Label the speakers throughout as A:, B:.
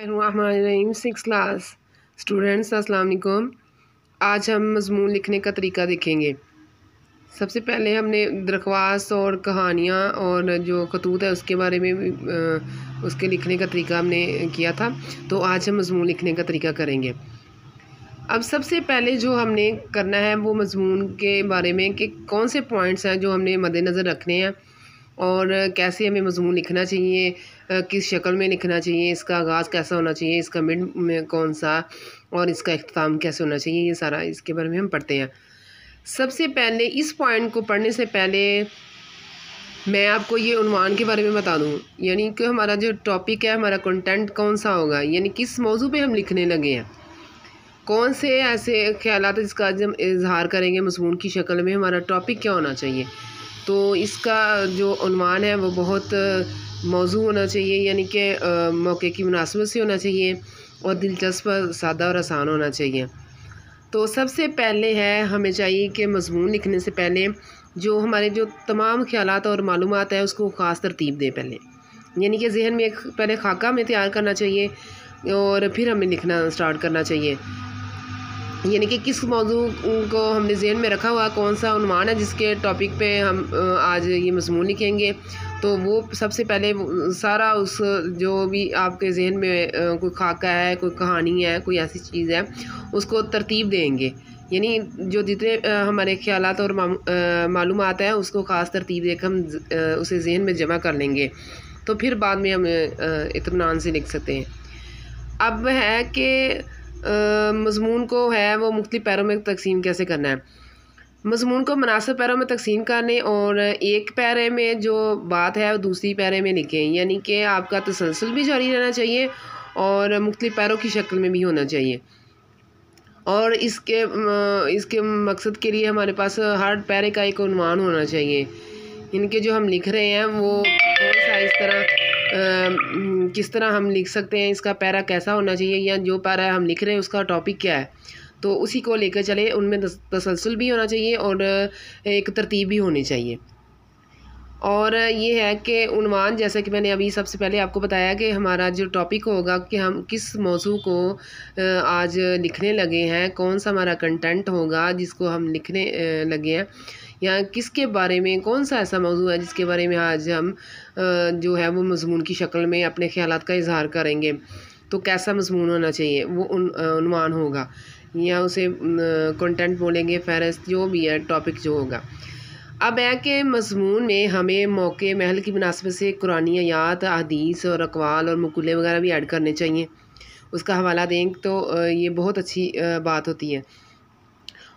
A: Six class students अस्सलाम वालेकुम। आज हम मजमून लिखने का तरीका देखेंगे। सबसे पहले हमने दरख्वास्त और कहानियाँ और जो खतूत है उसके बारे में उसके लिखने का तरीका हमने किया था। तो आज हम मजमून लिखने का तरीका करेंगे। अब सबसे पहले जो हमने करना है वो मजमून के बारे में कि कौन से पॉइंट्स हैं जो हमने मद्देनज़र रखने हैं। और कैसे हमें मजमून लिखना चाहिए किस शक्ल में लिखना चाहिए, इसका आगाज़ कैसा होना चाहिए, इसका मिड में कौन सा और इसका अख्ताम कैसे होना चाहिए, ये सारा इसके बारे में हम पढ़ते हैं। सबसे पहले, इस पॉइंट को पढ़ने से पहले मैं आपको ये उनवान के बारे में बता दूँ। यानी कि हमारा जो टॉपिक है, हमारा कंटेंट कौन सा होगा, यानी किस मौजू पे हम लिखने लगे हैं। कौन से ऐसे ख्याल जिसका हम इजहार करेंगे, मजमून की शक्ल में हमारा टॉपिक क्या होना चाहिए। तो इसका जो उनवान है वो बहुत मौजू होना चाहिए, यानी कि मौके की मुनासबत से होना चाहिए और दिलचस्प, सादा और आसान होना चाहिए। तो सबसे पहले है, हमें चाहिए कि मजमून लिखने से पहले जो हमारे जो तमाम ख्याल और मालूम है उसको ख़ास तरतीब दें पहले। यानी कि जहन में एक, पहले खाका हमें तैयार करना चाहिए और फिर हमें लिखना स्टार्ट करना चाहिए। यानी कि किस मौजू को हमने जहन में रखा हुआ, कौन सा अनुमान है जिसके टॉपिक पे हम आज ये मजमून लिखेंगे। तो वो सबसे पहले सारा उस, जो भी आपके जहन में कोई खाका है, कोई कहानी है, कोई ऐसी चीज़ है, उसको तरतीब देंगे। यानी जो जितने हमारे ख्याल और मालूम है, उसको ख़ास तरतीब देकर हम उसे जहन में जमा कर लेंगे। तो फिर बाद में हम इतमान से लिख सकते हैं। अब है कि मजमून को है वो मुख्तु पैरों में तकसीम कैसे करना है? मजमून को मुनासिब पैरों में तकसीम करने और एक पैरे में जो बात है वो दूसरी पैरे में लिखें, यानी कि आपका तसलसल भी जारी रहना चाहिए और मुख्तु पैरों की शक्ल में भी होना चाहिए। और इसके इसके मकसद के लिए हमारे पास हर पैरे का एक अनुमान होना चाहिए। इनके जो हम लिख रहे हैं वो सा इस तरह किस तरह हम लिख सकते हैं, इसका पैरा कैसा होना चाहिए, या जो पैरा हम लिख रहे हैं, उसका टॉपिक क्या है? तो उसी को लेकर चले, उनमें तसलसल भी होना चाहिए और एक तरतीब भी होनी चाहिए। और ये है कि उनवान, जैसा कि मैंने अभी सबसे पहले आपको बताया कि हमारा जो टॉपिक होगा कि हम किस मौजू को आज लिखने लगे हैं, कौन सा हमारा कंटेंट होगा जिसको हम लिखने लगे हैं, या किसके बारे में, कौन सा ऐसा मौजू है जिसके बारे में आज हम जो है वो मजमून की शक्ल में अपने ख्याल का इजहार करेंगे। तो कैसा मजमून होना चाहिए? वो उनवान होगा। या उसे कंटेंट बोलेंगे, फहरस्त जो भी है टॉपिक जो होगा। अब है कि मजमून में हमें मौके, महल की मुनासबत से कुरानियात अदीस और अकवाल और मकुले वगैरह भी ऐड करने चाहिए। उसका हवाला दें तो ये बहुत अच्छी बात होती है।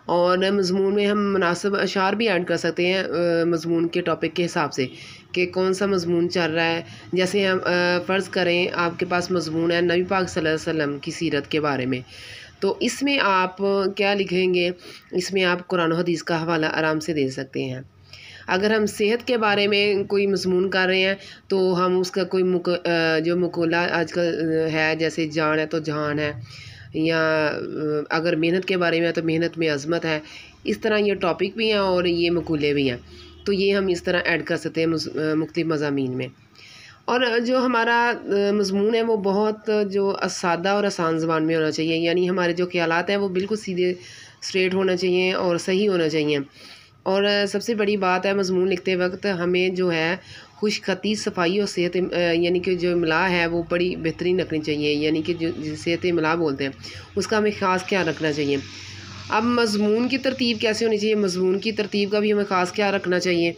A: और मजमून में हम मुनासिब अशार भी ऐड कर सकते हैं मजमून के टॉपिक के हिसाब से कि कौन सा मजमून चल रहा है। जैसे हम फ़र्ज़ करें आपके पास मजमून है नबी पाक वसल्लम की सीरत के बारे में। तो इसमें आप क्या लिखेंगे? इसमें आप कुरान हदीस का हवाला आराम से दे सकते हैं। अगर हम सेहत के बारे में कोई मजमून कर रहे हैं तो हम उसका कोई मुक, जो मुकोला आजकल है जैसे जान है तो जान है। या अगर मेहनत के बारे में है तो मेहनत में अजमत है। इस तरह ये टॉपिक भी हैं और ये मकूले भी हैं। तो ये हम इस तरह ऐड कर सकते हैं मुख्त मजामी में। और जो हमारा मजमून है वो बहुत जो सादा और आसान ज़बान में होना चाहिए। यानी हमारे जो ख्याल हैं वो बिल्कुल सीधे स्ट्रेट होना चाहिए और सही होना चाहिए। और सबसे बड़ी बात है, मजमून लिखते वक्त हमें जो है खुश खती सफ़ाई और सेहत यानी कि जो मिला है वो बड़ी बेहतरीन रखनी चाहिए, यानी कि जो सेहत मिला बोलते हैं, उसका हमें ख़ास ख्याल रखना चाहिए। अब मजमून की तरतीब कैसे होनी चाहिए? मजमून की तरतीब का भी हमें ख़ास ख्याल रखना चाहिए।